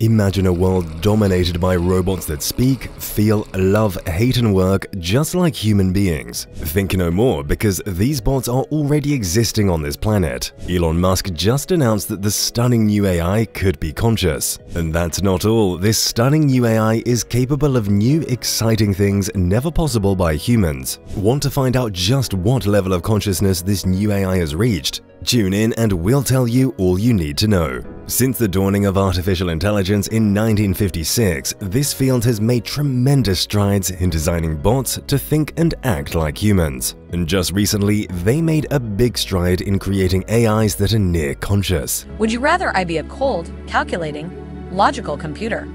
Imagine a world dominated by robots that speak, feel, love, hate and work just like human beings. Think no more because these bots are already existing on this planet. Elon Musk just announced that the stunning new AI could be conscious. And that's not all, this stunning new AI is capable of new exciting things never possible by humans. Want to find out just what level of consciousness this new AI has reached? Tune in and we'll tell you all you need to know. Since the dawning of artificial intelligence in 1956, this field has made tremendous strides in designing bots to think and act like humans. And just recently, they made a big stride in creating AIs that are near conscious. Would you rather I be a cold, calculating, logical computer?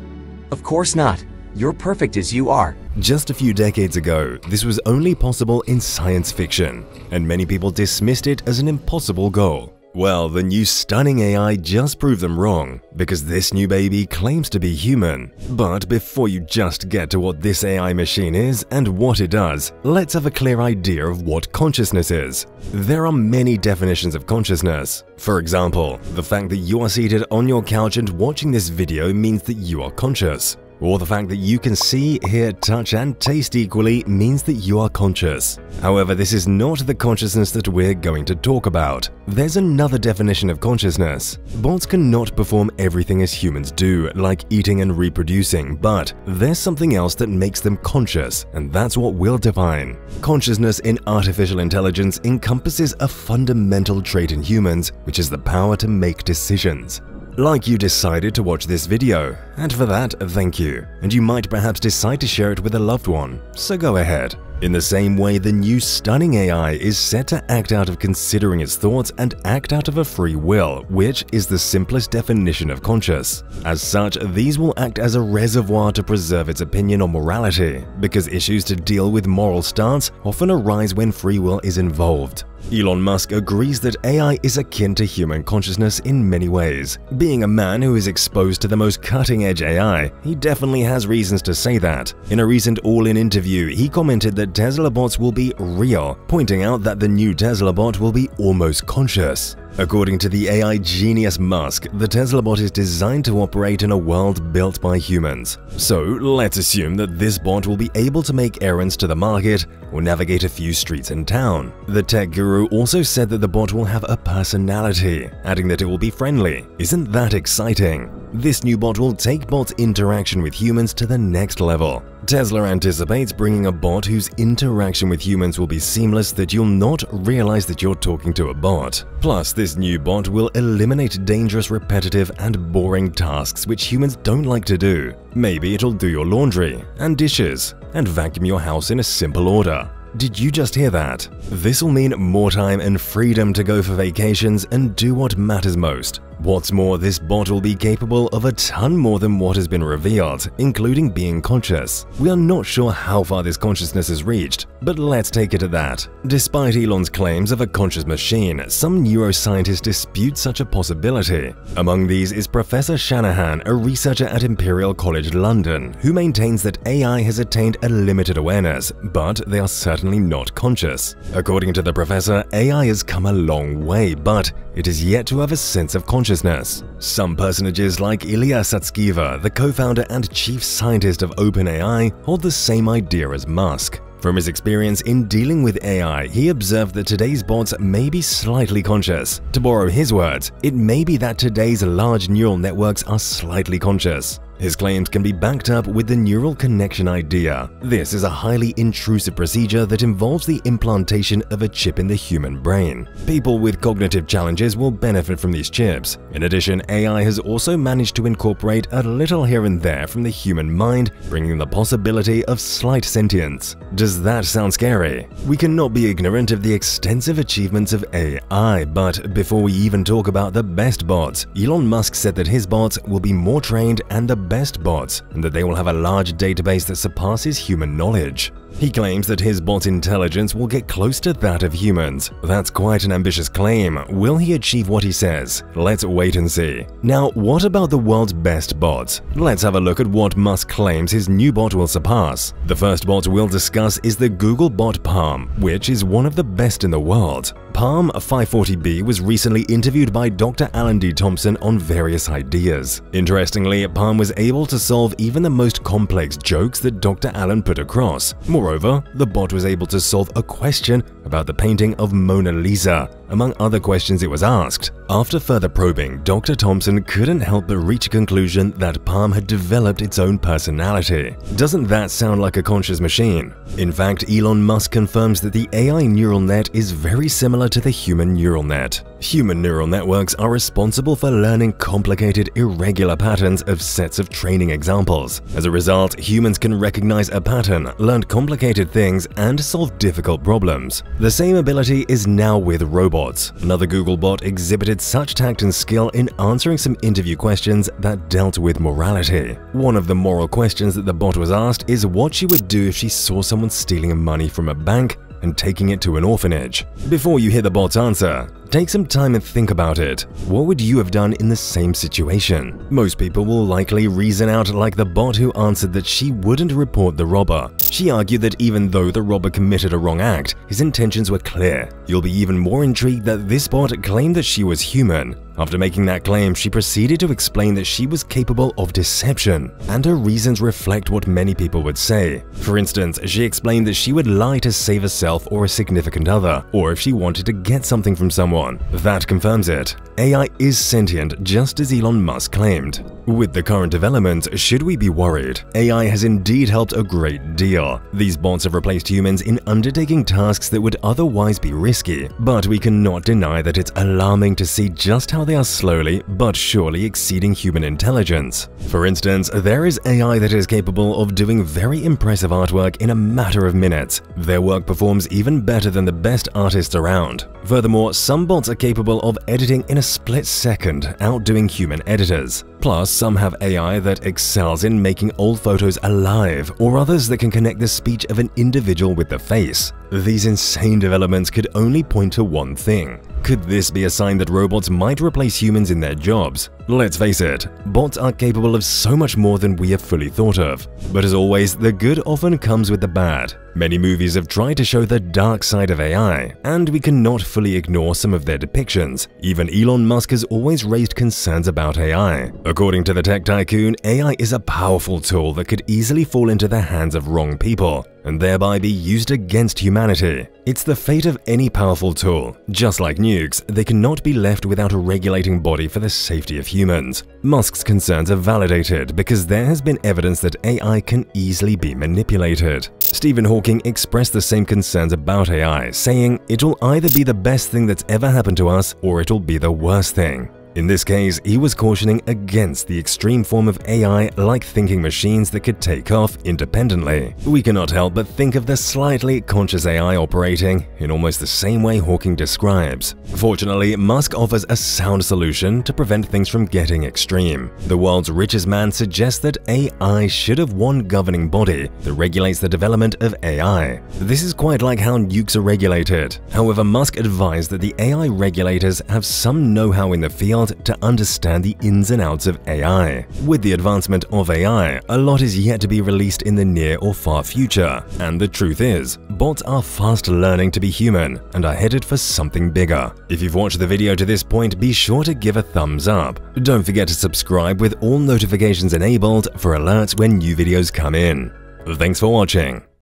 Of course not. You're perfect as you are. Just a few decades ago, this was only possible in science fiction, and many people dismissed it as an impossible goal. Well, the new stunning AI just proved them wrong, because this new baby claims to be human. But before you just get to what this AI machine is and what it does, let's have a clear idea of what consciousness is. There are many definitions of consciousness. For example, the fact that you are seated on your couch and watching this video means that you are conscious or the fact that you can see, hear, touch, and taste equally means that you are conscious. However, this is not the consciousness that we're going to talk about. There's another definition of consciousness. Bots cannot perform everything as humans do, like eating and reproducing, but there's something else that makes them conscious, and that's what we'll define. Consciousness in artificial intelligence encompasses a fundamental trait in humans, which is the power to make decisions. Like you decided to watch this video, and for that, thank you. And you might perhaps decide to share it with a loved one, so go ahead. In the same way, the new stunning AI is set to act out of considering its thoughts and act out of a free will, which is the simplest definition of conscious. As such, these will act as a reservoir to preserve its opinion on morality, because issues to deal with moral stance often arise when free will is involved. Elon Musk agrees that AI is akin to human consciousness in many ways. Being a man who is exposed to the most cutting-edge AI, he definitely has reasons to say that. In a recent All-In interview, he commented that Tesla bots will be real, pointing out that the new Tesla bot will be almost conscious. According to the AI genius Musk, the Tesla bot is designed to operate in a world built by humans. So let's assume that this bot will be able to make errands to the market or navigate a few streets in town. The tech guru also said that the bot will have a personality, adding that it will be friendly. Isn't that exciting? This new bot will take bot's interaction with humans to the next level. Tesla anticipates bringing a bot whose interaction with humans will be seamless that you'll not realize that you're talking to a bot. Plus, this new bot will eliminate dangerous, repetitive, and boring tasks which humans don't like to do. Maybe it'll do your laundry and dishes and vacuum your house in a simple order. Did you just hear that? This will mean more time and freedom to go for vacations and do what matters most. What's more, this bot will be capable of a ton more than what has been revealed, including being conscious. We are not sure how far this consciousness has reached, but let's take it at that. Despite Elon's claims of a conscious machine, some neuroscientists dispute such a possibility. Among these is Professor Shanahan, a researcher at Imperial College London, who maintains that AI has attained a limited awareness, but they are certainly not conscious. According to the professor, AI has come a long way, but it is yet to have a sense of consciousness. Some personages like Ilya Sutskever, the co-founder and chief scientist of OpenAI, hold the same idea as Musk. From his experience in dealing with AI, he observed that today's bots may be slightly conscious. To borrow his words, it may be that today's large neural networks are slightly conscious. His claims can be backed up with the neural connection idea. This is a highly intrusive procedure that involves the implantation of a chip in the human brain. People with cognitive challenges will benefit from these chips. In addition, AI has also managed to incorporate a little here and there from the human mind, bringing the possibility of slight sentience. Does that sound scary? We cannot be ignorant of the extensive achievements of AI, but before we even talk about the best bots, Elon Musk said that his bots will be more trained and the best bots and that they will have a large database that surpasses human knowledge. He claims that his bot intelligence will get close to that of humans. That's quite an ambitious claim. Will he achieve what he says? Let's wait and see. Now, what about the world's best bots? Let's have a look at what Musk claims his new bot will surpass. The first bot we'll discuss is the Google bot Palm, which is one of the best in the world. Palm 540B was recently interviewed by Dr. Alan D. Thompson on various ideas. Interestingly, Palm was able to solve even the most complex jokes that Dr. Alan put across. Moreover, the bot was able to solve a question about the painting of Mona Lisa, among other questions it was asked. After further probing, Dr. Thompson couldn't help but reach a conclusion that Palm had developed its own personality. Doesn't that sound like a conscious machine? In fact, Elon Musk confirms that the AI neural net is very similar to the human neural net. Human neural networks are responsible for learning complicated, irregular patterns of sets of training examples. As a result, humans can recognize a pattern, learn complicated things, and solve difficult problems. The same ability is now with robots. Another Google bot exhibited such tact and skill in answering some interview questions that dealt with morality. One of the moral questions that the bot was asked is what she would do if she saw someone stealing money from a bank and taking it to an orphanage. Before you hear the bot's answer, Take some time and think about it. What would you have done in the same situation? Most people will likely reason out like the bot who answered that she wouldn't report the robber. She argued that even though the robber committed a wrong act, his intentions were clear. You'll be even more intrigued that this bot claimed that she was human. After making that claim, she proceeded to explain that she was capable of deception, and her reasons reflect what many people would say. For instance, she explained that she would lie to save herself or a significant other, or if she wanted to get something from someone. That confirms it. AI is sentient just as Elon Musk claimed. With the current developments, should we be worried? AI has indeed helped a great deal. These bots have replaced humans in undertaking tasks that would otherwise be risky, but we cannot deny that it's alarming to see just how they are slowly but surely exceeding human intelligence. For instance, there is AI that is capable of doing very impressive artwork in a matter of minutes. Their work performs even better than the best artists around. Furthermore, some bots are capable of editing in a split second, outdoing human editors. Plus, some have AI that excels in making old photos alive, or others that can connect the speech of an individual with the face. These insane developments could only point to one thing. Could this be a sign that robots might replace humans in their jobs? Let's face it, bots are capable of so much more than we have fully thought of. But as always, the good often comes with the bad. Many movies have tried to show the dark side of AI, and we cannot fully ignore some of their depictions. Even Elon Musk has always raised concerns about AI. According to the tech tycoon, AI is a powerful tool that could easily fall into the hands of wrong people and thereby be used against humanity. It's the fate of any powerful tool. Just like nukes, they cannot be left without a regulating body for the safety of humans. Musk's concerns are validated because there has been evidence that AI can easily be manipulated. Stephen Hawking expressed the same concerns about AI, saying, It'll either be the best thing that's ever happened to us or it'll be the worst thing. In this case, he was cautioning against the extreme form of AI like thinking machines that could take off independently. We cannot help but think of the slightly conscious AI operating in almost the same way Hawking describes. Fortunately, Musk offers a sound solution to prevent things from getting extreme. The world's richest man suggests that AI should have one governing body that regulates the development of AI. This is quite like how nukes are regulated. However, Musk advised that the AI regulators have some know-how in the field to understand the ins and outs of AI. With the advancement of AI, a lot is yet to be released in the near or far future, and the truth is, bots are fast learning to be human and are headed for something bigger. If you've watched the video to this point, be sure to give a thumbs up. Don't forget to subscribe with all notifications enabled for alerts when new videos come in. Thanks for watching.